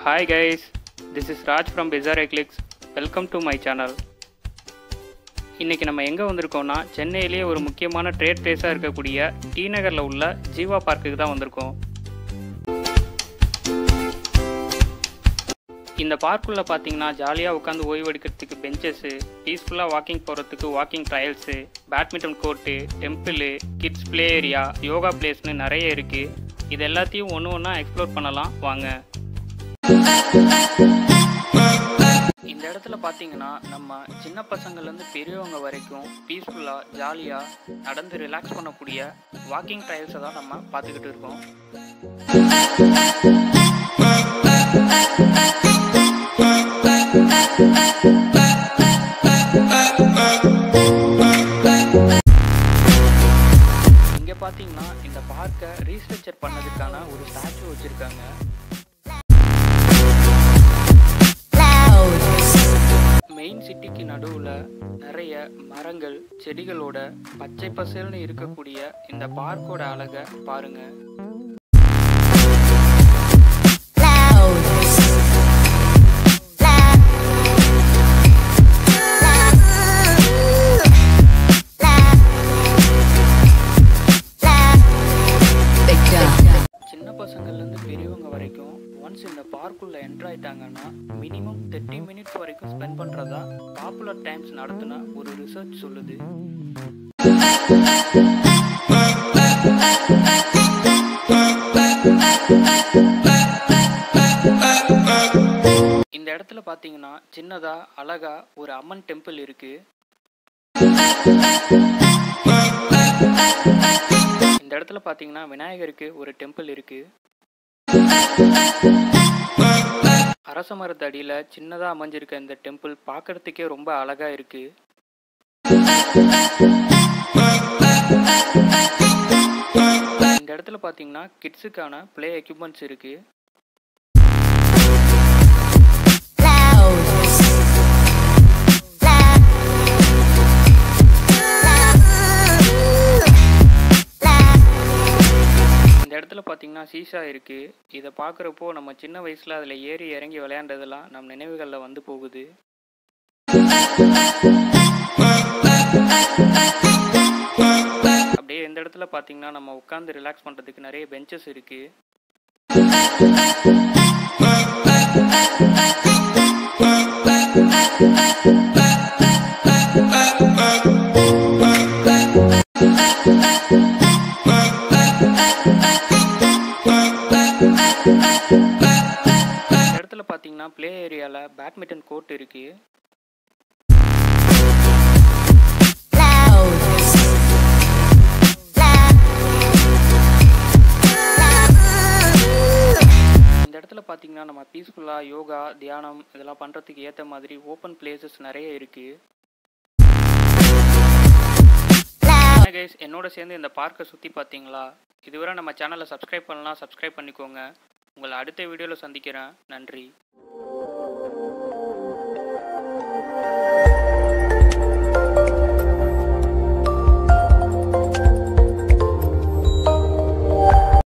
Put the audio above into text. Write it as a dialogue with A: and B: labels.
A: Hi guys, this is Raj from Bizarre Eclipse. Welcome to my channel. இன்றைக்கி நம்ம எங்கே வந்திருக்கோம்னா சென்னையிலேயே ஒரு முக்கியமான ட்ரேட் பிளேஸாக இருக்கக்கூடிய டி நகரில் உள்ள ஜீவா பார்க்குக்கு தான் வந்திருக்கோம் இந்த பார்க்குள்ளே பார்த்தீங்கன்னா ஜாலியாக உட்காந்து ஓய்வெடுக்கிறதுக்கு பெஞ்சஸ்ஸு பீஸ்ஃபுல்லாக வாக்கிங் போகிறதுக்கு walking trails badminton court temple kids play area yoga பிளேஸ்னு நிறைய இருக்குது இது எல்லாத்தையும் ஒன்று ஒன்றா எக்ஸ்ப்ளோர் பண்ணலாம் வாங்க இந்த இடத்துல பார்த்தீங்கன்னா நம்ம சின்ன பசங்கள்லேருந்து பெரியவங்க வரைக்கும் பீஸ்ஃபுல்லாக ஜாலியாக நடந்து ரிலாக்ஸ் பண்ணக்கூடிய வாக்கிங் ட்ரையல்ஸை தான் நம்ம பார்த்துக்கிட்டு இருக்கோம். இங்கே பார்த்தீங்கன்னா இந்த பார்க்கை ரீஸ்ட்ரக்சர் பண்ணதுக்கான ஒரு ஸ்டாச்சு வச்சுருக்காங்க. மெயின் சிட்டிக்கு நடுவில் நிறைய மரங்கள் செடிகளோட பச்சை பசேல்னு இருக்கக்கூடிய இந்த பார்க்கோட அழகை பாருங்க. ஒன்ஸ் இந்த பார்க்குள்ளே என்ட்ராயிட்டாங்கன்னா மினிமம் தேர்ட்டி மினிட்ஸ் வரைக்கும் ஸ்பெண்ட் பண்ணுறதா பாப்புலர் டைம்ஸ் நடத்தின ஒரு ரிசர்ச் சொல்லுது. இந்த இடத்துல பார்த்தீங்கன்னா சின்னதா அழகா ஒரு அம்மன் டெம்பிள் இருக்கு. இந்த இடத்துல பார்த்தீங்கன்னா விநாயகருக்கு ஒரு டெம்பிள் இருக்கு. அரச மரத்தடியில சின்னதாக அமைஞ்சிருக்க இந்த டெம்பிள் பார்க்கறதுக்கே ரொம்ப அழகா இருக்கு. இந்த இடத்துல பார்த்தீங்கன்னா கிட்ஸுக்கான ப்ளே எக்யூப்மெண்ட்ஸ் இருக்கு. பார்த்தீங்கன்னா சீசா இருக்கு. இதை பார்க்குறப்போ நம்ம சின்ன வயசில் அதில் ஏறி இறங்கி விளையாண்டதெல்லாம் நம் நினைவுகளில் வந்து போகுது. அப்படியே இந்த இடத்துல பார்த்தீங்கன்னா நம்ம உட்காந்து ரிலாக்ஸ் பண்ணுறதுக்கு நிறைய பெஞ்சஸ் இருக்கு. இந்த இடத்துல பார்த்தீங்கன்னா ப்ளே ஏரியாவில் பேட்மிண்டன் கோர்ட் இருக்கு. இந்த இடத்துல பார்த்தீங்கன்னா நம்ம பீஸ்ஃபுல்லாக யோகா தியானம் இதெல்லாம் பண்ணுறதுக்கு ஏற்ற மாதிரி ஓப்பன் பிளேசஸ் நிறைய இருக்குது கைஸ் என்னோட சேர்ந்து இந்த பார்க்கை சுற்றி பார்த்தீங்களா இதுவரை நம்ம சேனலை சப்ஸ்கிரைப் பண்ணலாம் சப்ஸ்கிரைப் பண்ணிக்கோங்க. உங்களை அடுத்த வீடியோவில் சந்திக்கிறேன். நன்றி.